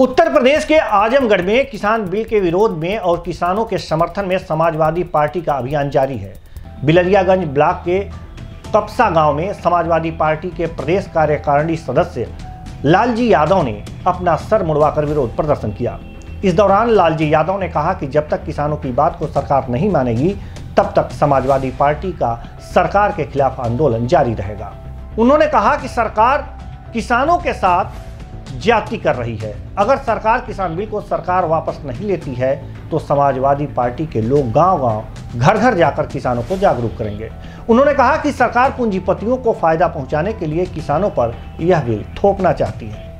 उत्तर प्रदेश के आजमगढ़ में किसान बिल के विरोध में और किसानों के समर्थन में समाजवादी पार्टी का अभियान जारी है। बिलरियागंज ब्लॉक के कपसा गाँव में समाजवादी पार्टी के प्रदेश कार्यकारिणी सदस्य लालजी यादव ने अपना सर मुड़वाकर विरोध प्रदर्शन किया। इस दौरान लालजी यादव ने कहा कि जब तक किसानों की बात को सरकार नहीं मानेगी, तब तक समाजवादी पार्टी का सरकार के खिलाफ आंदोलन जारी रहेगा। उन्होंने कहा कि सरकार किसानों के साथ ज्यादती कर रही है। अगर सरकार किसान बिल को सरकार वापस नहीं लेती है तो समाजवादी पार्टी के लोग गांव-गांव, घर घर जाकर किसानों को जागरूक करेंगे। उन्होंने कहा कि सरकार पूंजीपतियों को फ़ायदा पहुँचाने के लिए किसानों पर यह बिल थोपना चाहती है।